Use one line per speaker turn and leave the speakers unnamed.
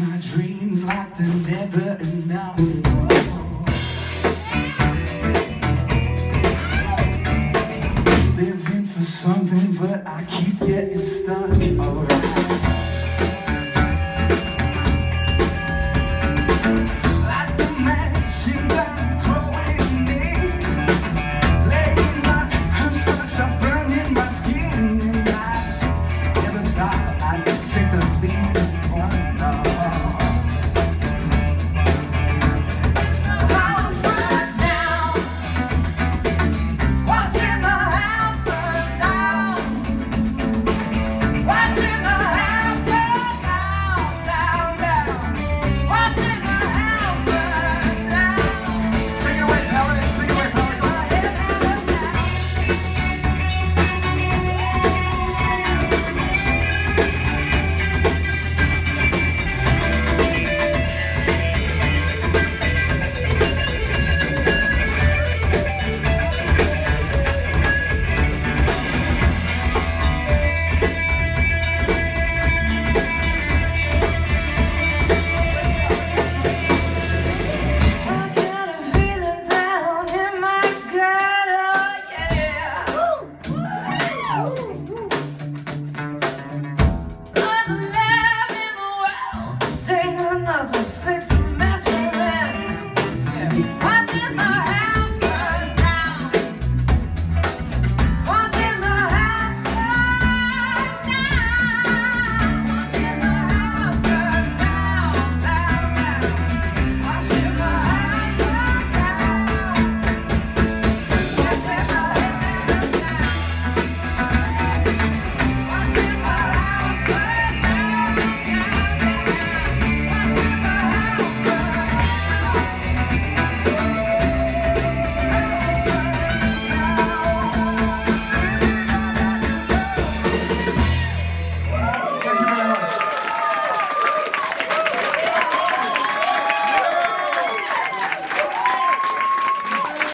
my dreams like they're never enough. Living for something, but I keep getting stuck.